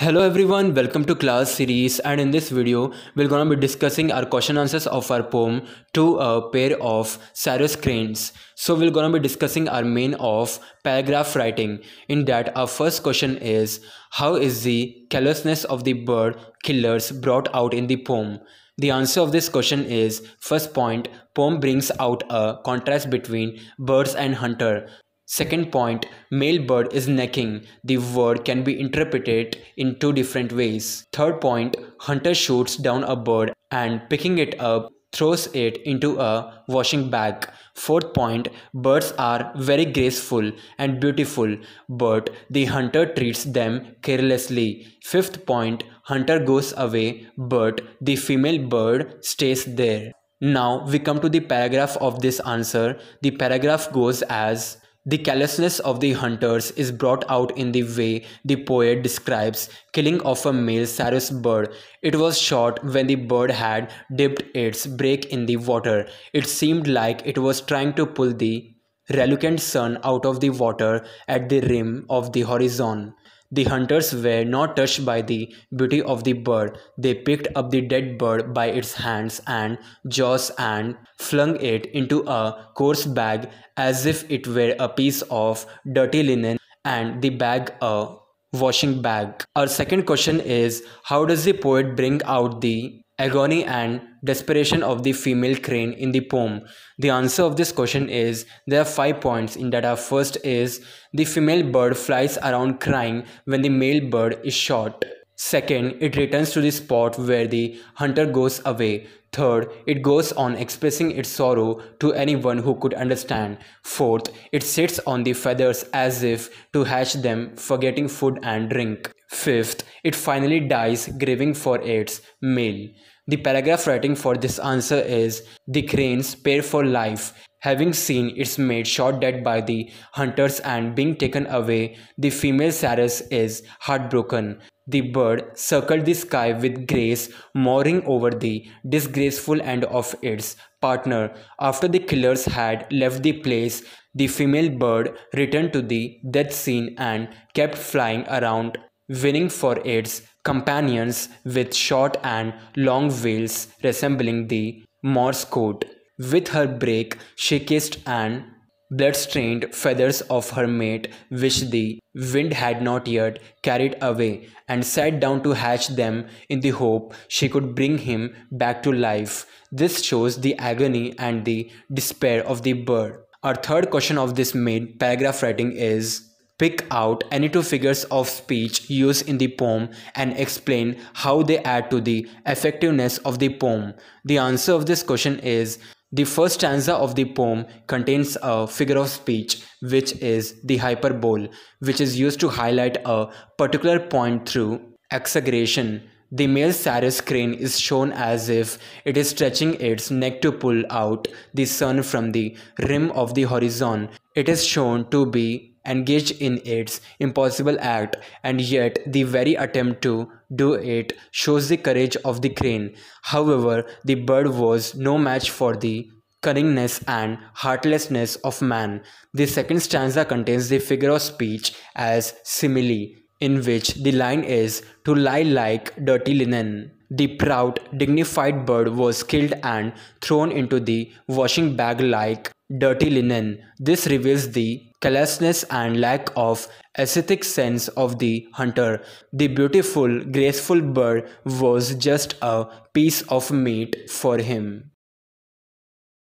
Hello everyone, welcome to class series and in this video we're gonna be discussing our question answers of our poem to a pair of Sarus cranes. So we're gonna be discussing our main of paragraph writing. In that our first question is how is the callousness of the bird killers brought out in the poem? The answer of this question is first point poem brings out a contrast between birds and hunter Second point, male bird is necking. The word can be interpreted in two different ways. Third point, hunter shoots down a bird and picking it up throws it into a washing bag. Fourth point, birds are very graceful and beautiful, but the hunter treats them carelessly. Fifth point, hunter goes away, but the female bird stays there. Now we come to the paragraph of this answer. The paragraph goes as the callousness of the hunters is brought out in the way the poet describes killing of a male Sarus bird. It was shot when the bird had dipped its beak in the water. It seemed like it was trying to pull the reluctant sun out of the water at the rim of the horizon. The hunters were not touched by the beauty of the bird. They picked up the dead bird by its hands and jaws and flung it into a coarse bag as if it were a piece of dirty linen and the bag a washing bag. Our second question is how does the poet bring out the agony and desperation of the female crane in the poem? The answer of this question is there are five points in. Our first is the female bird flies around crying when the male bird is shot. Second, it returns to the spot where the hunter goes away. Third, it goes on expressing its sorrow to anyone who could understand. Fourth, it sits on the feathers as if to hatch them, forgetting food and drink. Fifth, it finally dies grieving for its male. The paragraph writing for this answer is The cranes pair for life. Having seen its mate shot dead by the hunters and being taken away, the female Sarus is heartbroken. The bird circled the sky with grace, mourning over the disgraceful end of its partner. After the killers had left the place, the female bird returned to the death scene and kept flying around winning for its companions with short and long veils resembling the Morse code. With her beak, she kissed and blood-stained feathers of her mate which the wind had not yet carried away and sat down to hatch them in the hope she could bring him back to life. This shows the agony and the despair of the bird. Our third question of this main paragraph writing is Pick out any two figures of speech used in the poem and explain how they add to the effectiveness of the poem. The answer of this question is the first stanza of the poem contains a figure of speech which is the hyperbole which is used to highlight a particular point through exaggeration. The male Sarus crane is shown as if it is stretching its neck to pull out the sun from the rim of the horizon. It is shown to be engaged in its impossible act and yet the very attempt to do it shows the courage of the crane. However, the bird was no match for the cunningness and heartlessness of man. The second stanza contains the figure of speech as simile, in which the line is to lie like dirty linen. The proud, dignified bird was killed and thrown into the washing bag like dirty linen. This reveals the callousness and lack of aesthetic sense of the hunter. The beautiful, graceful bird was just a piece of meat for him.